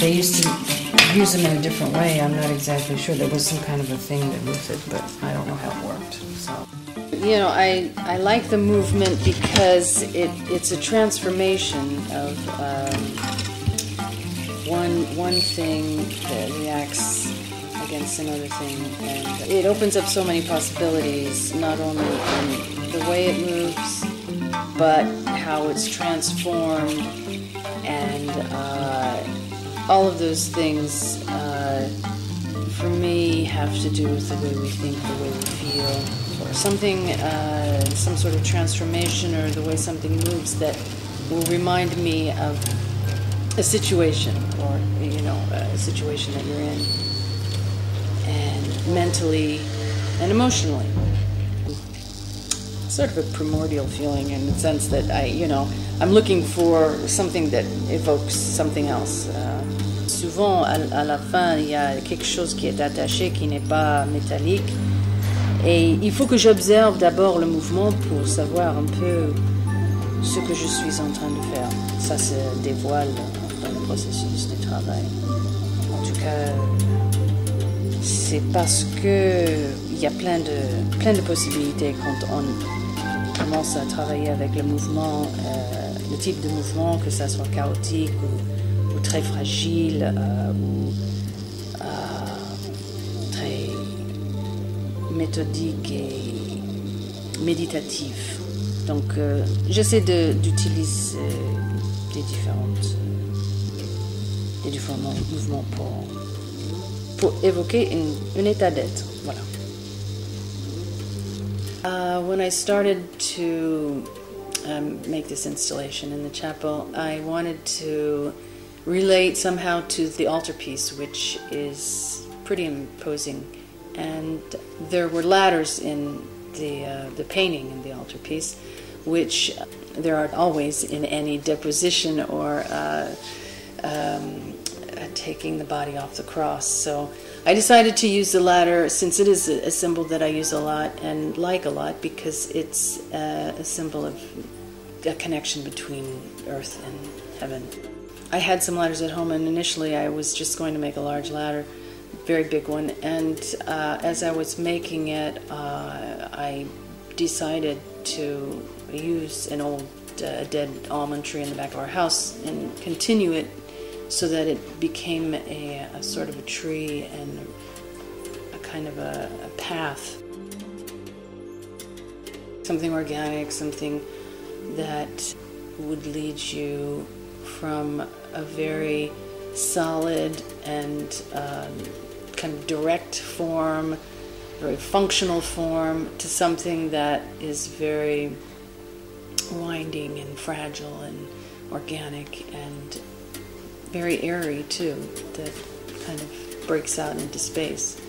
they used to use them in a different way. I'm not exactly sure. There was some kind of a thing that with it, but I don't know how it worked. So. You know, I, I like the movement because it, it's a transformation of um, one, one thing that reacts against another thing. And it opens up so many possibilities, not only in the way it moves, but how it's transformed and uh, all of those things uh, for me have to do with the way we think, the way we feel, or something, uh, some sort of transformation, or the way something moves that will remind me of a situation, or you know, a situation that you're in, and mentally and emotionally. Sort of a primordial feeling in the sense that I, you know, I'm looking for something that evokes something else. Uh, souvent, à, à, la fin, il y a quelque chose qui est attaché, qui n'est pas métallique. Et il faut que j'observe d'abord le mouvement pour savoir un peu ce que je suis en train de faire. Ça se dévoile dans le processus du travail. En tout cas, c'est parce que il y a plein de, plein de possibilités quand on commence à travailler avec le mouvement, euh, le type de mouvement, que ça soit chaotique ou, très fragile euh, ou euh, très méthodique et méditatif. Donc j'essaie d'utiliser des différents mouvements pour, pour évoquer une, un état d'être. Voilà. Uh, when I started to um, make this installation in the chapel, I wanted to relate somehow to the altarpiece, which is pretty imposing. And there were ladders in the, uh, the painting in the altarpiece, which there are always in any deposition or uh, um, taking the body off the cross. So I decided to use the ladder since it is a symbol that I use a lot and like a lot because it's uh, a symbol of a connection between earth and heaven. I had some ladders at home, and initially I was just going to make a large ladder, very big one. And uh, as I was making it, uh, I decided to use an old uh, dead almond tree in the back of our house and continue it so that it became a, a sort of a tree and a, kind of a, a path. Something organic, something that would lead you from a very solid and um, kind of direct form, very functional form, to something that is very winding and fragile and organic and very airy too, that kind of breaks out into space.